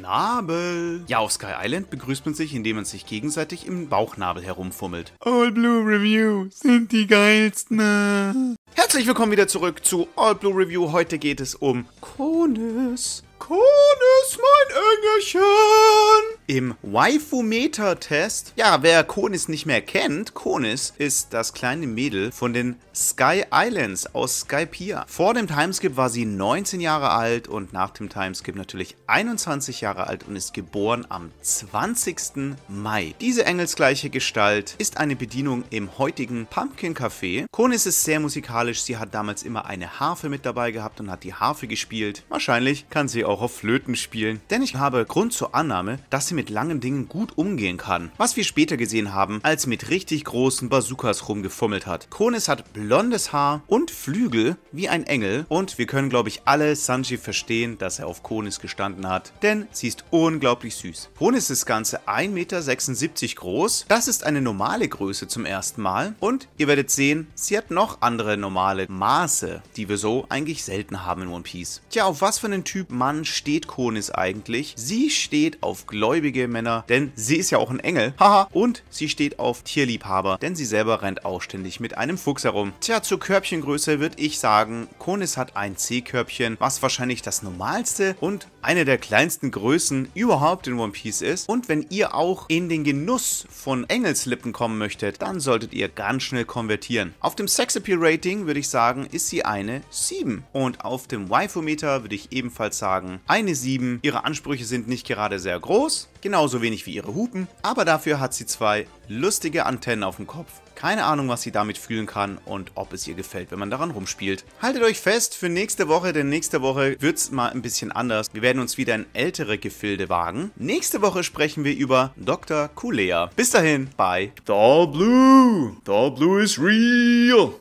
Nabel. Ja, auf Sky Island begrüßt man sich, indem man sich gegenseitig im Bauchnabel herumfummelt. All Blue Review sind die geilsten. Herzlich willkommen wieder zurück zu All Blue Review. Heute geht es um Konis. Konis, mein Engelchen. Im Waifu-Meter-Test, ja, wer Konis nicht mehr kennt, Konis ist das kleine Mädel von den Sky Islands aus Skypiea. Vor dem Timeskip war sie 19 Jahre alt und nach dem Timeskip natürlich 21 Jahre alt und ist geboren am 20. Mai. Diese engelsgleiche Gestalt ist eine Bedienung im heutigen Pumpkin Café. Konis ist sehr musikalisch, sie hat damals immer eine Harfe mit dabei gehabt und hat die Harfe gespielt. Wahrscheinlich kann sie auch auf Flöten spielen, denn ich habe Grund zur Annahme, dass sie mit langen Dingen gut umgehen kann. Was wir später gesehen haben, als mit richtig großen Bazookas rumgefummelt hat. Konis hat blondes Haar und Flügel wie ein Engel und wir können glaube ich alle Sanji verstehen, dass er auf Konis gestanden hat, denn sie ist unglaublich süß. Konis ist ganze 1,76 Meter groß, das ist eine normale Größe zum ersten Mal und ihr werdet sehen, sie hat noch andere normale Maße, die wir so eigentlich selten haben in One Piece. Tja, auf was für einen Typ Mann steht Konis eigentlich? Sie steht auf gläubige gläubige Männer, denn sie ist ja auch ein Engel. Haha. Und sie steht auf Tierliebhaber, denn sie selber rennt auch ständig mit einem Fuchs herum. Tja, zur Körbchengröße würde ich sagen, Konis hat ein C-Körbchen, was wahrscheinlich das normalste und eine der kleinsten Größen überhaupt in One Piece ist. Und wenn ihr auch in den Genuss von Engelslippen kommen möchtet, dann solltet ihr ganz schnell konvertieren. Auf dem Sexappeal Rating würde ich sagen, ist sie eine 7. Und auf dem Waifu-Meter würde ich ebenfalls sagen, eine 7. Ihre Ansprüche sind nicht gerade sehr groß, genauso wenig wie ihre Hupen, aber dafür hat sie zwei lustige Antennen auf dem Kopf. Keine Ahnung, was sie damit fühlen kann und ob es ihr gefällt, wenn man daran rumspielt. Haltet euch fest für nächste Woche, denn nächste Woche wird es mal ein bisschen anders. Wir werden uns wieder in ältere Gefilde wagen. Nächste Woche sprechen wir über Dr. Kulea. Bis dahin, bye. The Blue. The Blue is real.